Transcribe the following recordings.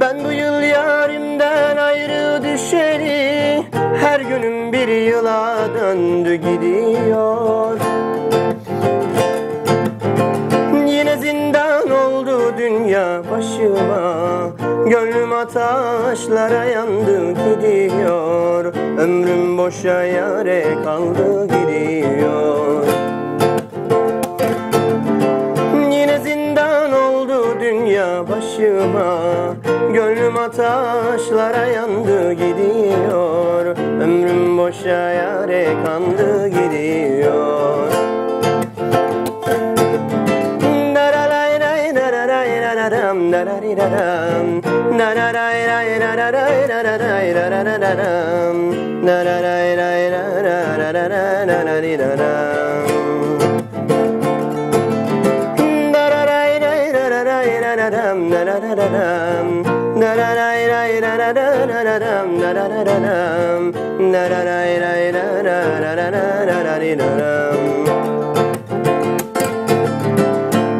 Ben bu yıl yarimden ayrı düşeli Her günüm bir yıla döndü gidiyor. Dünya başıma. Gönlüm ataşlara yandı gidiyor. Ömrüm boşa yare kaldı gidiyor. Yine zindan oldu dünya başıma. Gönlüm ataşlara yandı gidiyor. Ömrüm boşa yare kandı gidiyor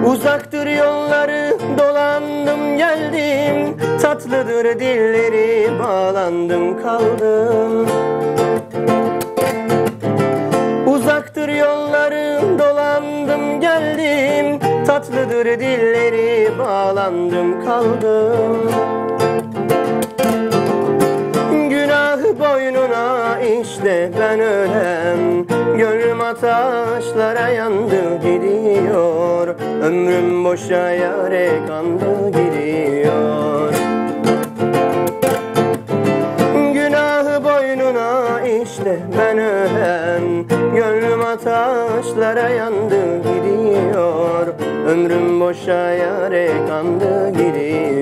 Uzaktır yolları geldim Tatlıdır dilleri bağlandım kaldım. Uzaktır yolları dolandım geldim. Tatlıdır dilleri bağlandım kaldım. Günahı boynuna işte ben ölem Gönlüm ataşlara yandı gidiyor. Ömrüm boşa yare kandı gidiyor. Günahı boynuna işte ben ölen. Gönlüm ataşlara yandı gidiyor. Ömrüm boşa yare kandı gidiyor